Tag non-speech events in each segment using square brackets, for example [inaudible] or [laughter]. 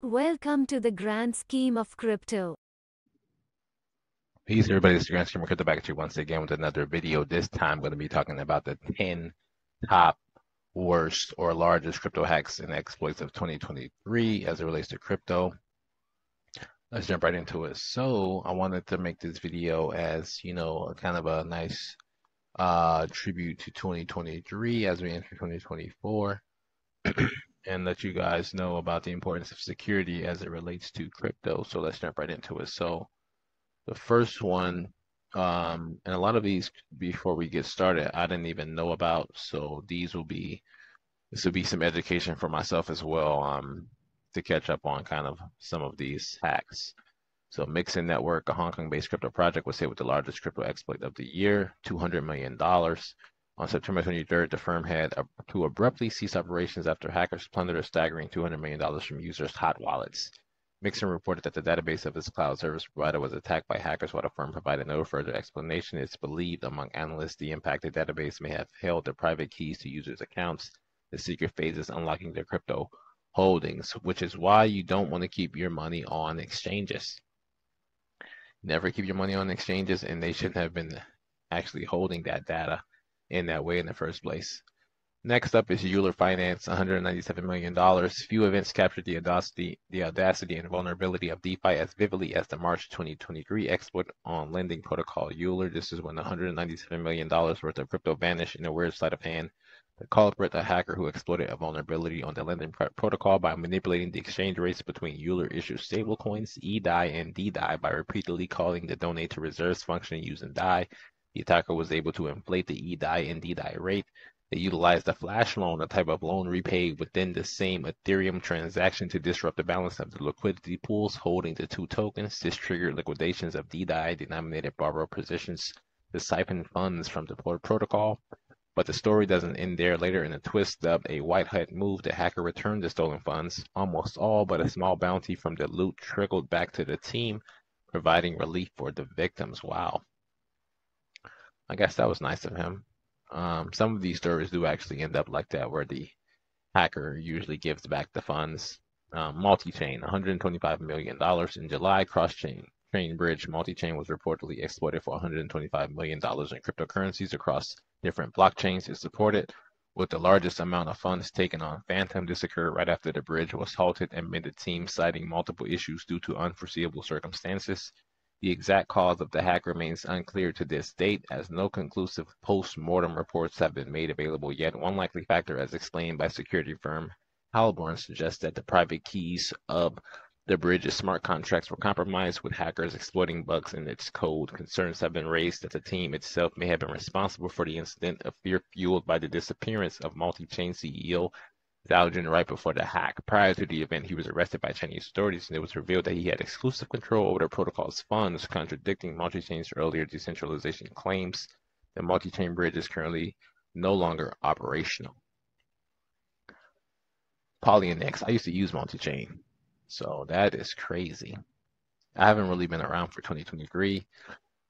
Welcome to the grand scheme of crypto. Peace, everybody. It's the Grand Scheme of Crypto back at you once again with another video. This time, I'm going to be talking about the 10 top worst or largest crypto hacks and exploits of 2023 as it relates to crypto. Let's jump right into it. So, I wanted to make this video as, you know, kind of a nice uh, tribute to 2023 as we enter 2024. [clears throat] and let you guys know about the importance of security as it relates to crypto. So let's jump right into it. So the first one, um, and a lot of these before we get started, I didn't even know about. So these will be this will be some education for myself as well um, to catch up on kind of some of these hacks. So Mixin Network, a Hong Kong-based crypto project, was hit with the largest crypto exploit of the year, $200 million. On September 23rd, the firm had to abruptly cease operations after hackers plundered a staggering $200 million from users' hot wallets. Mixin reported that the database of its cloud service provider was attacked by hackers while the firm provided no further explanation. It's believed among analysts the impacted database may have held the private keys to users' accounts. The secret phase is unlocking their crypto holdings, which is why you don't want to keep your money on exchanges. Never keep your money on exchanges, and they shouldn't have been actually holding that data in that way in the first place. Next up is Euler Finance, $197 million. Few events captured the audacity, the audacity and vulnerability of DeFi as vividly as the March 2023 exploit on lending protocol Euler. This is when $197 million worth of crypto vanished in a weird sleight of hand. The culprit, a hacker who exploited a vulnerability on the lending protocol by manipulating the exchange rates between Euler issued stablecoins, eDAI and DDAI by repeatedly calling the donate to reserves function using DAI the attacker was able to inflate the eDAI and DDAI rate. They utilized a flash loan, a type of loan repaid within the same Ethereum transaction to disrupt the balance of the liquidity pools holding the two tokens. This triggered liquidations of DDAI denominated borrower positions to siphon funds from the protocol. But the story doesn't end there. Later in a twist dubbed a white hat move, the hacker returned the stolen funds. Almost all but a small bounty from the loot trickled back to the team, providing relief for the victims. Wow. I guess that was nice of him. Um, some of these stories do actually end up like that, where the hacker usually gives back the funds. Um, multi-chain, $125 million in July. Cross-chain chain bridge multi-chain was reportedly exploited for $125 million in cryptocurrencies across different blockchains. It supported with the largest amount of funds taken on Fantom, This occurred right after the bridge was halted and amid the team citing multiple issues due to unforeseeable circumstances. The exact cause of the hack remains unclear to this date, as no conclusive post-mortem reports have been made available yet. One likely factor, as explained by security firm Halborn, suggests that the private keys of the bridge's smart contracts were compromised, with hackers exploiting bugs in its code. Concerns have been raised that the team itself may have been responsible for the incident, a fear fueled by the disappearance of multi-chain CEO Zhaojun right before the hack. Prior to the event, he was arrested by Chinese authorities, and it was revealed that he had exclusive control over the protocol's funds, contradicting multi-chain's earlier decentralization claims. The multi-chain bridge is currently no longer operational. Poloniex. I used to use multi-chain, so that is crazy. I haven't really been around for 2023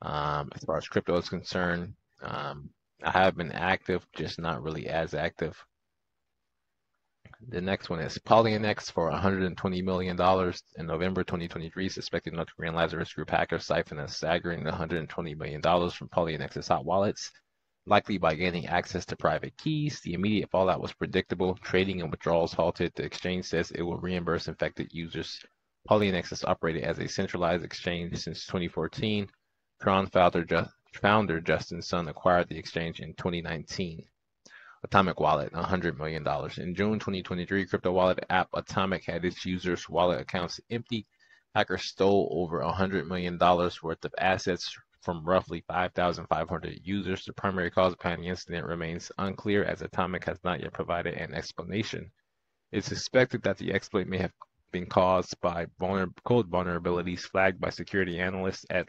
um, as far as crypto is concerned. Um, I have been active, just not really as active the next one is Poloniex for $120 million in November 2023. Suspected North Korean Lazarus Group hackers siphoned a staggering $120 million from Poloniex hot wallets, likely by gaining access to private keys. The immediate fallout was predictable. Trading and withdrawals halted. The exchange says it will reimburse infected users. Poloniex has operated as a centralized exchange since 2014. Tron founder Justin Sun acquired the exchange in 2019. Atomic Wallet, $100 million. In June 2023, crypto wallet app Atomic had its users' wallet accounts empty. Hackers stole over $100 million worth of assets from roughly 5,500 users. The primary cause behind the incident remains unclear as Atomic has not yet provided an explanation. It's suspected that the exploit may have been caused by vulner- code vulnerabilities flagged by security analysts at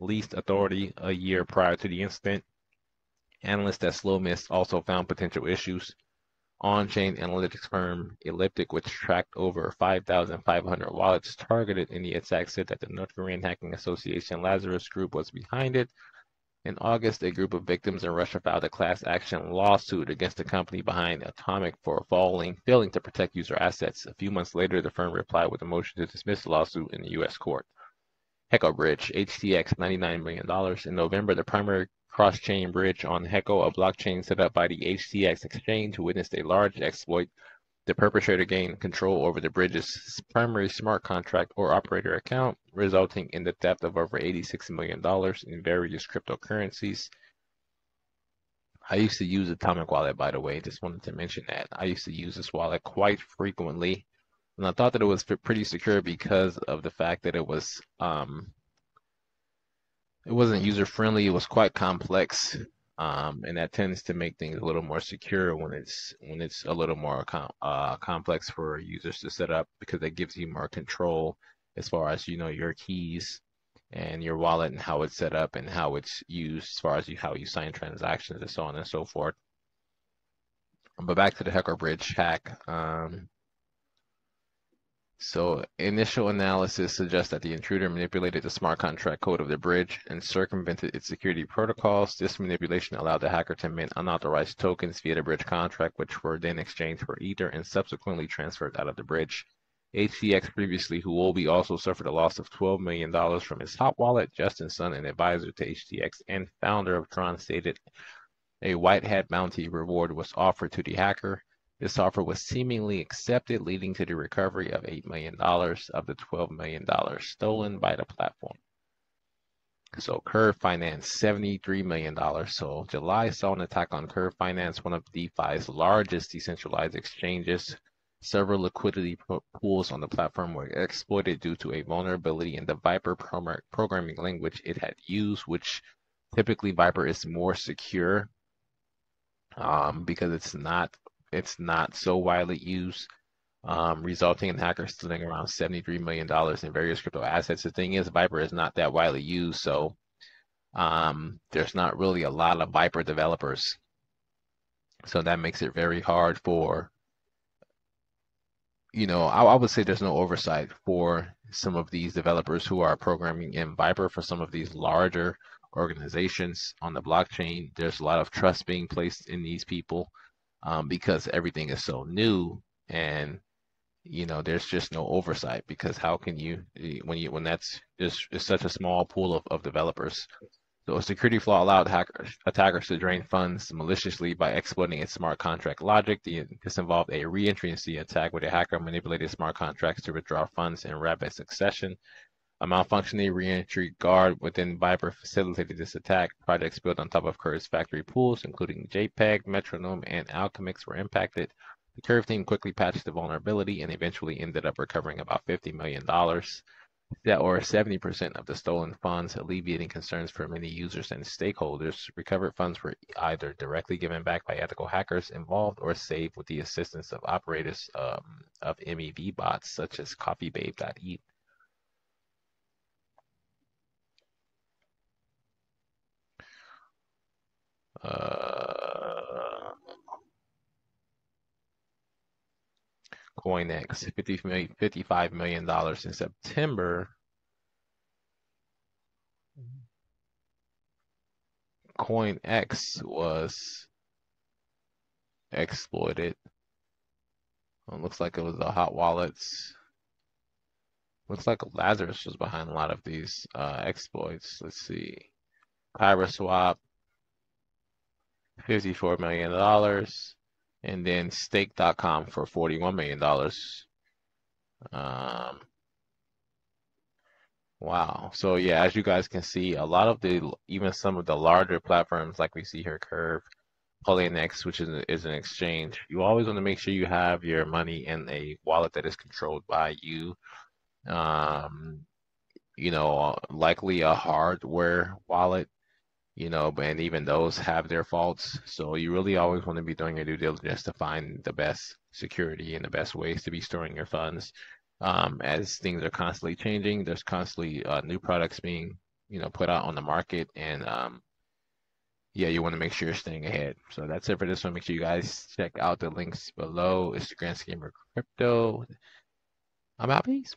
least authority a year prior to the incident. Analysts at Slowmist also found potential issues. On-chain analytics firm Elliptic, which tracked over 5,500 wallets targeted in the attack, said that the North Korean Hacking Association Lazarus Group was behind it. In August, a group of victims in Russia filed a class action lawsuit against the company behind Atomic for falling, failing to protect user assets. A few months later, the firm replied with a motion to dismiss the lawsuit in the U.S. court. Heco Bridge, HTX, $99 million. In November, the primary cross-chain bridge on Heco, a blockchain set up by the HTX exchange, witnessed a large exploit. The perpetrator gained control over the bridge's primary smart contract or operator account, resulting in the theft of over $86 million in various cryptocurrencies. I used to use Atomic Wallet, by the way. Just wanted to mention that. I used to use this wallet quite frequently and I thought that it was pretty secure because of the fact that it was um, it wasn't user friendly. It was quite complex, um, and that tends to make things a little more secure when it's when it's a little more com uh, complex for users to set up because it gives you more control as far as you know your keys and your wallet and how it's set up and how it's used as far as you how you sign transactions and so on and so forth. But back to the Heco Bridge hack. Um, so initial analysis suggests that the intruder manipulated the smart contract code of the bridge and circumvented its security protocols. This manipulation allowed the hacker to mint unauthorized tokens via the bridge contract, which were then exchanged for Ether and subsequently transferred out of the bridge. HTX previously, Huobi also suffered a loss of $12 million from his hot wallet. Justin Sun, an advisor to HTX and founder of Tron, stated a white hat bounty reward was offered to the hacker. This offer was seemingly accepted, leading to the recovery of $8 million of the $12 million stolen by the platform. So Curve Finance, $73 million. So July saw an attack on Curve Finance, one of DeFi's largest decentralized exchanges. Several liquidity pools on the platform were exploited due to a vulnerability in the Vyper programming language it had used, which typically Vyper is more secure um, because it's not it's not so widely used, um, resulting in hackers stealing around $73 million in various crypto assets. The thing is, Vyper is not that widely used, so um, there's not really a lot of Vyper developers. So that makes it very hard for, you know, I, I would say there's no oversight for some of these developers who are programming in Vyper for some of these larger organizations on the blockchain. There's a lot of trust being placed in these people um, because everything is so new and you know there's just no oversight because how can you when you when that's just is such a small pool of, of developers so a security flaw allowed hackers, attackers to drain funds maliciously by exploiting its smart contract logic. The, this involved a reentrancy attack where the hacker manipulated smart contracts to withdraw funds in rapid succession. A malfunctioning reentry guard within Vyper facilitated this attack. Projects built on top of Curve's factory pools, including JPEG, Metronome, and Alchemix, were impacted. The Curve team quickly patched the vulnerability and eventually ended up recovering about $50 million, or 70% of the stolen funds, alleviating concerns for many users and stakeholders. Recovered funds were either directly given back by ethical hackers involved or saved with the assistance of operators um, of MEV bots such as CoffeeBabe.eth. Uh, CoinEx, 50 million, $55 million in September. CoinEx was exploited. It looks like it was the hot wallets. Looks like Lazarus was behind a lot of these uh, exploits. Let's see. KyberSwap, $54 million. And then stake.com for $41 million. Um, wow. So yeah, as you guys can see, a lot of the, even some of the larger platforms like we see here, Curve, Poloniex, which is, is an exchange, you always want to make sure you have your money in a wallet that is controlled by you. Um, you know, likely a hardware wallet you know, and even those have their faults. So you really always want to be doing your due diligence to find the best security and the best ways to be storing your funds. Um, as things are constantly changing, there's constantly uh, new products being, you know, put out on the market, and um, yeah, you want to make sure you're staying ahead. So that's it for this one. Make sure you guys check out the links below. It's the Grand Schemer Crypto. I'm out. Peace.